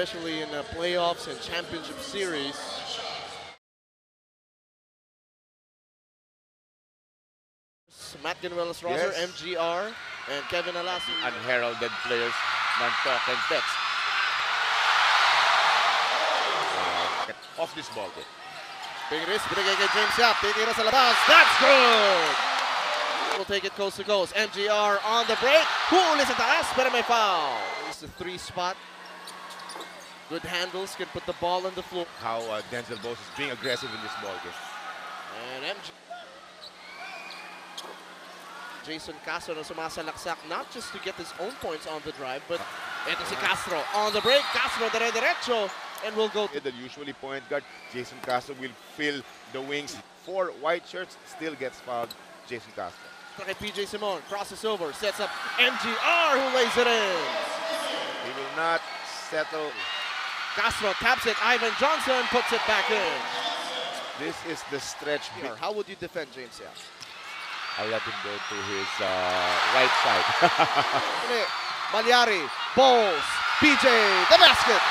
especially in uh, playoffs and championship series. Matt Ganuelas Rosser, Yes. MGR, and Kevin Alasi. unheralded players ng talk and text. Uh, off this ball game. Big risk, binigay kay James Yap. Titira sa labas. That's good! We'll take it coast to coast. MGR on the break. Huli sa taas, pero may foul. It's the three spot. Good handles, can put the ball on the floor. How uh, Denzel Bowles is being aggressive in this ball game. And MG. Jayson Castro na sumasalaksak not just to get his own points on the drive, but ito si Castro on the break. Castro dire-diretso and will go to That usually point guard Jayson Castro will fill the wings. Four white shirts still gets fouled. Jayson Castro. kay PJ Simon. Crosses over, sets up MGR who lays it in. He will not settle. Castro taps it. Ivan Johnson puts it back in. This is the stretch. Here, How would you defend James Yap? I'll let him go to his uh, right side. Uli, Mallari, Bowles, PJ, the basket.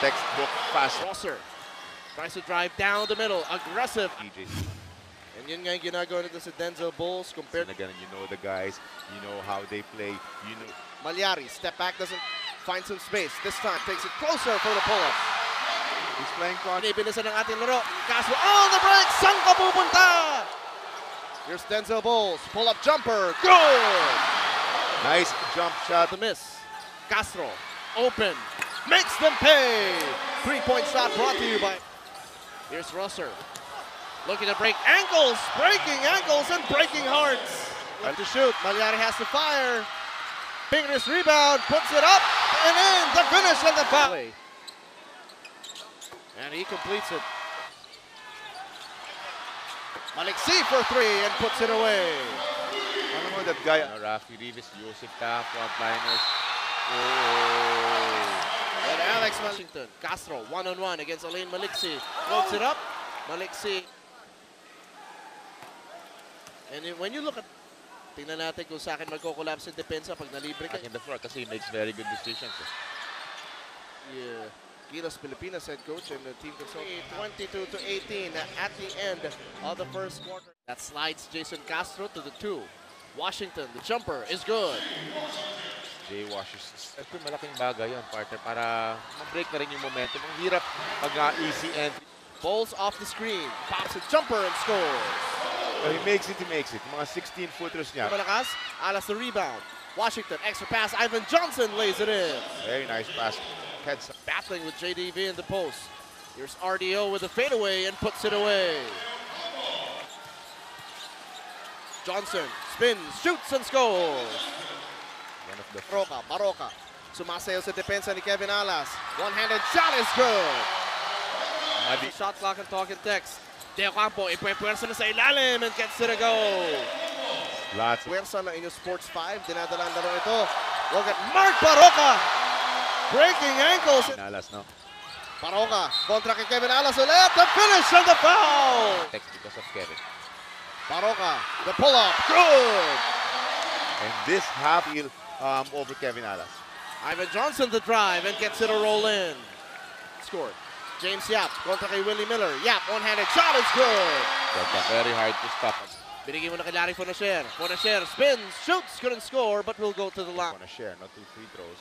Textbook fast. Rosser tries to drive down the middle, aggressive. EJ. And yun nga yung ginagawa nito sa Denzel Bowles compared to Again, you know the guys. You know how they play. You know Mallari. Step back, doesn't find some space. This time takes it closer for the pull-up. he's playing con. Pinibilisan ng ating laro. Castro on the break. Saan ka pupunta? Here's Denzel Bowles. Pull-up jumper. Good! Nice jump shot. The miss. Castro. Open. Makes them pay. Three-point shot brought to you by... Here's Rosser. Looking to break ankles. Breaking ankles and breaking hearts. Left to shoot. Mallari has to fire. Fingers rebound. Puts it up and in. The finish and the foul. And he completes it. Maliksi for three and puts it away. Ano mo that guy? Uh, Rafi Reavis, Joseph Ta, frontliners. Oh. And Alex Washington. Castro one-on-one against Allein Maliksi. Floats it up. Maliksi. And when you look at Tingnan natin kung sa akin magko-collapse yung depensa pag nalibre ka. Back in the floor kasi he makes very good decisions. eh. Yeah. Gilas Pilipinas head coach and the team consultant. 22 to 18 at the end of the first quarter. That slides Jason Castro to the two. Washington, the jumper is good. Jay Washington. Ito malaking bagay yan, partner, para ma-break na rin yung momentum. Ang hirap pag uh, easy entry. Bowles off the screen, pops a jumper and scores. Well, he makes it, he makes it. Mga 16-footers niya. Malakas, Alas the rebound. Washington, extra pass, Ivan Johnson lays it in. Very nice pass. Heads up. Battling with JDV in the post. Here's RDO with a fadeaway and puts it away. Johnson spins, shoots, and scores. One of the Barroca, Barroca. Sumasayaw sa depensa ni Kevin Alas. One-handed shot is good. Shot clock and talk and text. De Ocampo, ipwepuwersa na sa ilalim and gets it a go. Lots of Puwersa ng inyong Sports 5. Dinadala ang laro ito. Look at Mark Barroca. Breaking ankles. Nalas, no? Barroca, kontra kay Kevin Alas ulit. The finish and the foul. Text because of Kevin. Barroca, the pull-up. Good. And this half he'll um, over Kevin Alas. Ivan Johnson the drive and gets it a roll in. Scored. James Yap kontra kay Willie Miller. Yap, one-handed shot is good. Uh, very hard to stop. Binigay mo na kay Larry Fonacier. Fonacier spins, shoots, couldn't score, but will go to the line. Share, not two free throws.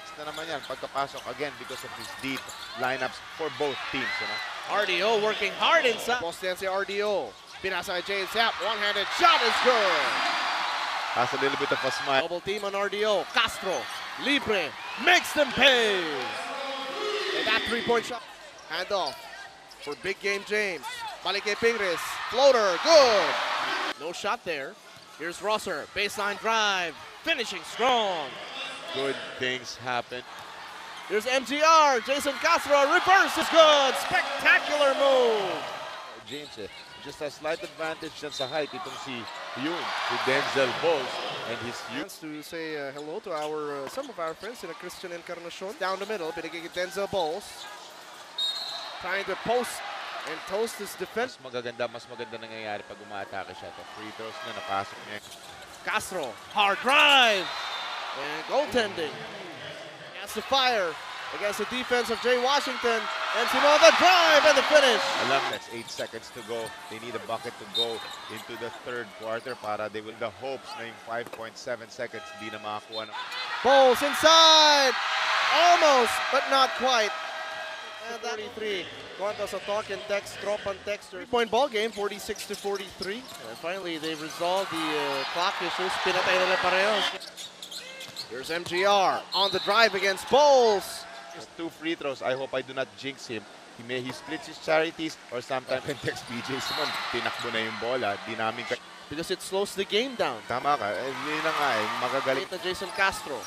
Basta naman yan, pagkapasok again because of his deep lineups for both teams, you know? RDO working hard inside. Boston si RDO. Pinasa kay James Yap. One-handed shot is good. Has a little bit of a smile. Double team on RDO. Castro, libre, makes them pay. That three-point shot. Handoff for big game James. Balik kay Pingris. Floater, good. No shot there. Here's Rosser, baseline drive, finishing strong. Good things happen. Here's MGR, Jayson Castro, reverse is good. Spectacular move. James, eh, just a slight advantage dyan sa height itong si Yoon, si Denzel Bowles, and his youth. Chance to say uh, hello to our uh, some of our friends in a Christian Encarnacion. Down the middle, binigay kay Denzel Bowles. Trying to post and toast his defense. Mas magaganda, mas maganda nangyayari pag umaatake siya. The free throws na napasok niya. Castro, hard drive. And goaltending. Has to fire against the defense of Jay Washington. And Simon the drive and the finish. Alam, that's 8 seconds to go. They need a bucket to go into the third quarter para they will the hopes na yung 5.7 seconds di na makakuha ng Bowles inside. Almost, but not quite. And that 43. Cuanto sa talk and text, drop on text. Three-point ball game, 46 to 43. And finally, they resolved the uh, clock issues. Pinatay nila parehos. Here's MGR on the drive against Bowles. Just two free throws. I hope I do not jinx him. He may he splits his charities or sometimes can text PJ Simon. Tinakbo na yung bola. Di namin ka- Because it slows the game down. Tama ka. Eh, yun na nga eh. Magagaling. Na Jayson Castro.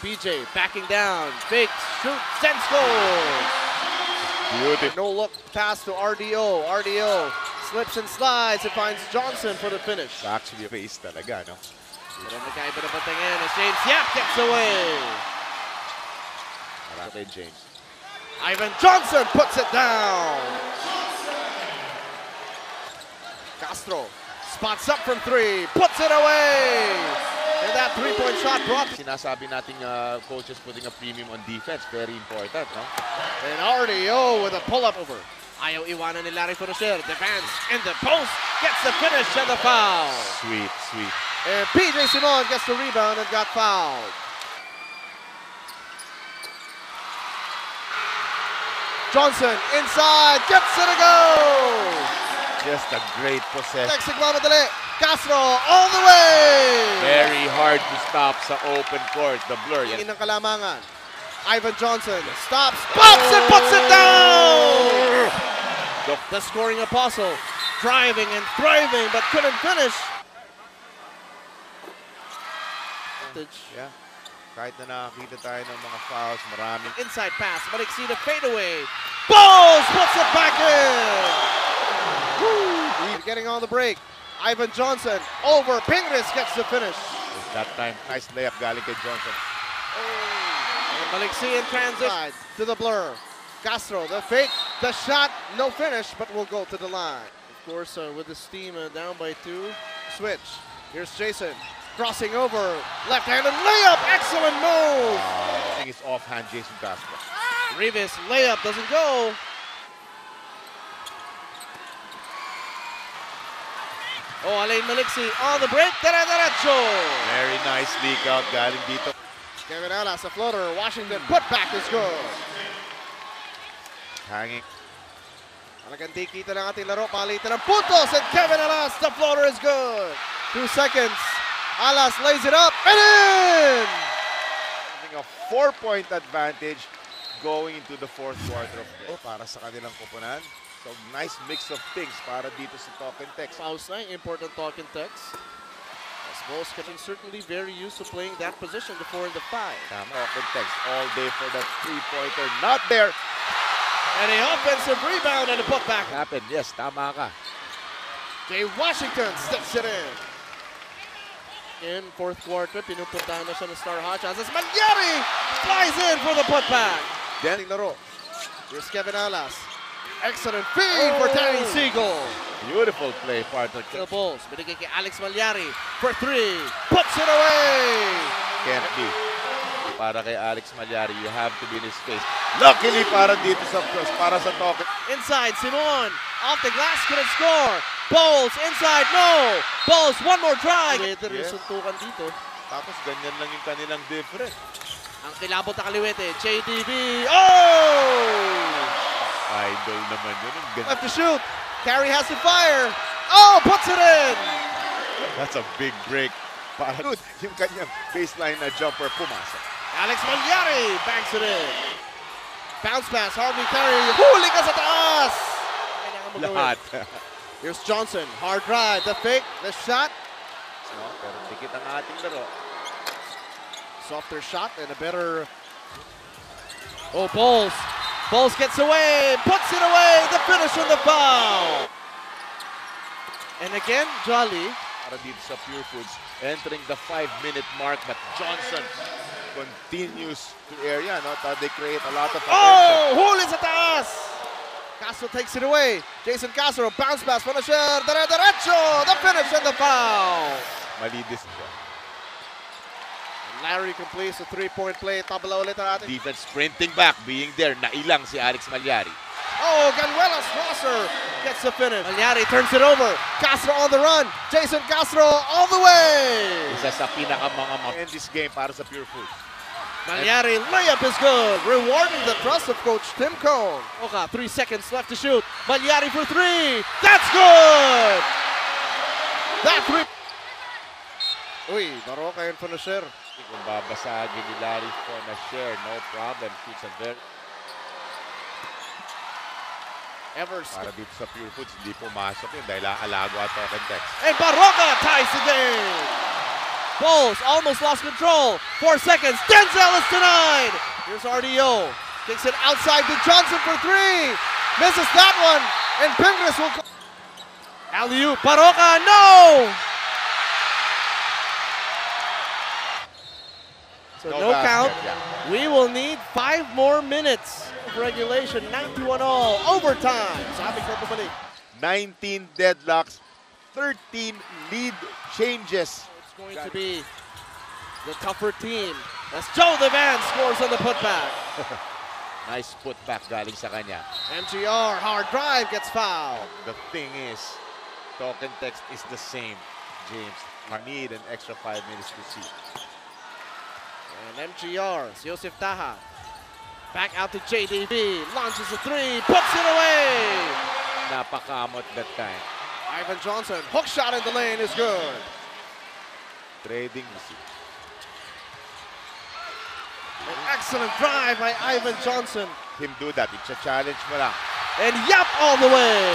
PJ backing down. Fakes, shoots, and scores. Beauty. No look pass to RDO. RDO slips and slides and finds Johnson for the finish. Actually face talaga, no? Pero magkaiba na patingin as James Yap gets away. James. Ivan Johnson puts it down. Castro spots up from three, puts it away. And that three-point shot brought Sinasabi nating uh, coaches putting a premium on defense. Very important, no? And RDO with a pull-up over. Ayaw iwanan ni Larry Fonacier. Defense in the post. Gets the finish and the foul. Sweet, sweet. And PJ Simon gets the rebound and got fouled. Johnson inside. Gets it to go. Just a great possession. Castro all the way. Very hard to stop sa open court. The blur. Tingin ng kalamangan. Ivan Johnson stops, pops and puts it down. The The scoring apostle driving and thriving but couldn't finish. Yeah. Kahit na nakakita tayo ng mga fouls, maraming Inside pass, Maliksi the fadeaway. Balls puts it back in. Woo. Getting on the break. Ivan Johnson over. Pingris gets the finish. It's that time. Nice layup galing kay Johnson. And Maliksi in transition to the blur. Castro, the fake, the shot, no finish, but will go to the line. Of course, uh, with the steam uh, down by two, switch. Here's Jayson crossing over, left-handed layup, excellent move. I think it's offhand Jayson Castro. Reavis layup doesn't go. Oh, Allein Maliksi on the break, derecho. Very nice leak out galing dito. Kevin Alas, a floater. Washington put back is good. Hanging. Talagang di kita ng ating laro. Palitan ng puntos and Kevin Alas, the floater is good. Two seconds. Alas lays it up and in. Having a four-point advantage going into the fourth quarter of play oh. para sa kanilang kupunan. So, nice mix of things para dito sa talk and text. Na, important talk and text. As most can certainly very used to playing that position, the four and the five. Tama, talk and text all day for that three-pointer. Not there. And a offensive rebound and a putback. Happened, yes, tama ka. Jay Washington sticks it in. In fourth quarter, pinupuntahan na siya ng Star Hotshot as Mallari flies in for the putback. Then, laro. Here's Kevin Alas. Excellent feed for oh! Danny Seigle. beautiful play, partner. The Bowles, binigay kay Alex Mallari for three. Puts it away. Can't be. Para kay Alex Mallari, you have to be in his face. Luckily, para dito sa para sa talk. Inside, Simon. Off the glass, couldn't score. Bowles inside, no. Bowles, one more try. Later yung Yeah. suntukan dito. Tapos ganyan lang yung kanilang difference. Ang kilabot na kaliwete, JDB. Oh! Idol naman yun. Ang ganda. Left to shoot. Carey has to fire. Oh, puts it in. That's a big break. Para good. Yung kanyang baseline na jumper pumasok. Alex Malyari banks it in. Bounce pass, Harvey Carey. Huli ka sa taas. Kailangan mo gawin. Lahat. Here's Johnson. Hard drive. The fake. The shot. no, pero dikit ang ating laro. Softer shot and a better. Oh, Bowles. Bowles gets away. Puts it away. The finish on the foul. And again, Jolly. Para dito sa Pure Foods, entering the five-minute mark, but Johnson continues to area. No? Ta- They create a lot of oh, attention. Oh! Sa taas! Castro takes it away. Jayson Castro, bounce pass, finisher, dire derecho, the finish and the foul. Mali this. Larry completes a three-point play. Tabla ulit ang ating. Defense sprinting back, being there. Nailang si Alex Mallari. Oh, Ganuelas Rosser gets the finish. Mallari turns it over. Castro on the run. Jayson Castro all the way. Isa sa pinakamanga ma- end this game para sa Pure Foods. Mallari layup is good, rewarding the trust of Coach Tim Cone. Oka, three seconds left to shoot. Mallari for three. That's good. That three. Uy, Barroca and finisher. Kung babasagin ni Larry for na share, no problem. Shoots a very Evers para dito sa Pure Foods, hindi pumasok yun dahil aalago at token text. and Barroca ties the game. Bowles almost lost control. Four seconds. Denzel is denied. Here's RDO. Kicks it outside to Johnson for three. Misses that one. And Pingris will. Alley-oop. Barroca, no! So no, basket, count. yeah. We will need five more minutes of regulation. 91 all. Overtime. Sabi ko pabalik. 19 deadlocks, 13 lead changes. Going to be the tougher team. As Joe Devance scores on the putback. Nice putback galing sa kanya. MGR, hard drive, gets fouled. The thing is, token text is the same, James. I need an extra five minutes to see. And MGR, Joseph Taha. Back out to JDV, launches a three, puts it away. Napakamot that time. Ivan Johnson, hook shot in the lane is good. Trading. An excellent drive by Ivan Johnson. Him do that. It's a challenge mo lang. And yap all the way.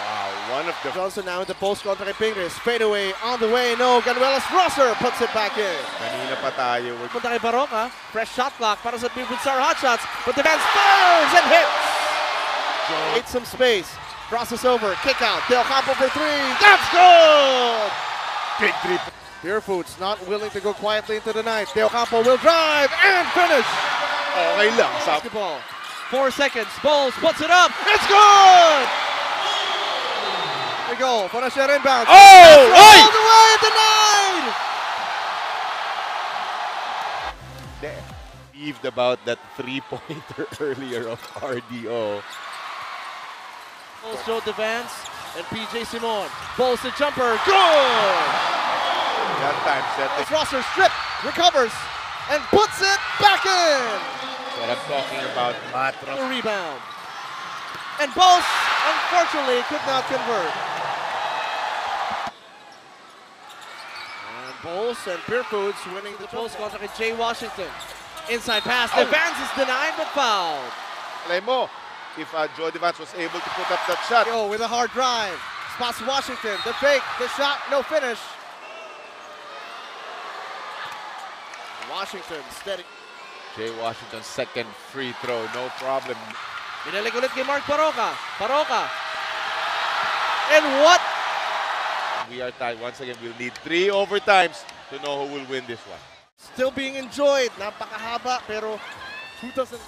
Wow, one of the Johnson now in the post contra kay. Fade away on the way. No, Ganuelas Rosser puts it back in. kanina pa tayo. Punta kay Barroca. Fresh shot clock para sa Star Hot Shots. But the man fires and hits. Creates some space. Crosses over. Kick out. Del Campo for three. That's good. Big three. Pure Foods not willing to go quietly into the night. Del Campo will drive and finish. Okay lang. Sa Basketball. Four seconds. Bowles puts it up. It's good. Here we go. For a share inbound. Oh! All Oy! the way denied. There. Peeved about that three-pointer earlier of RDO. Also, Joe Devance and PJ Simon. Bowles the jumper. Good. That time set. This roster strip recovers and puts it back in. What I'm talking about, Matros. The rebound. And Bowles, unfortunately, could not convert. And Bowles and Pure Foods winning the post contact with Jay Washington. Inside pass. Oh. Advance is denied but fouled. Alam mo, if uh, Joe Devance was able to put up that shot, Go with a hard drive. Spots Washington. The fake. The shot. No finish. Washington steady. Jay Washington second free throw, no problem. Binalik ulit kay Mark Barroca. Barroca. And what? We are tied. Once again, we'll need three overtimes to know who will win this one. Still being enjoyed. Napakahaba pero who doesn't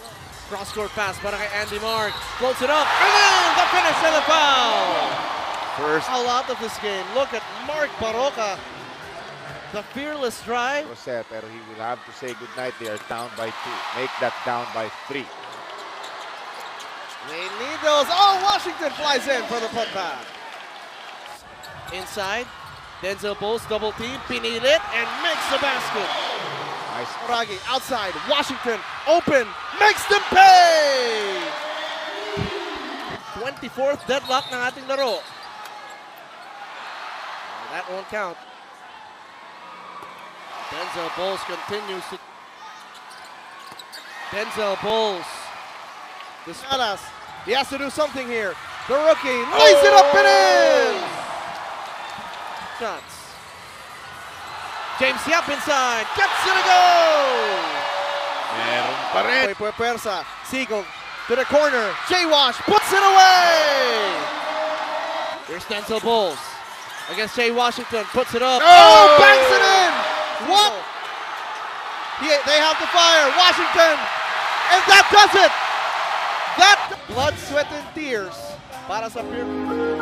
Cross-court pass by Andy Mark. Floats it up. And then the finish and the foul. First, A lot of this game. Look at Mark Barroca. The fearless drive. Jose, pero he will have to say goodnight. They are down by two. Make that down by three. They need those. Oh, Washington flies in for the putback. Inside. Denzel Bowles double team. Pinilit and makes the basket. Nice. Oragi outside. Washington open. Makes them pay. 24th deadlock ng ating laro. And that won't count. Denzel Bowles continues to. Denzel. The Salas. He has to do something here. The rookie lays it up and oh! in. Shots. James Yap inside. Gets it a go. Meron pa rin. Pue Puersa. Seigle to the corner. Jay Wash puts it away. Here's Denzel Bowles against Jay Washington. Puts it up. No! Oh, banks it in. What? He- they have the fire. Washington. And that does it. That blood, sweat, and tears para sa Pure.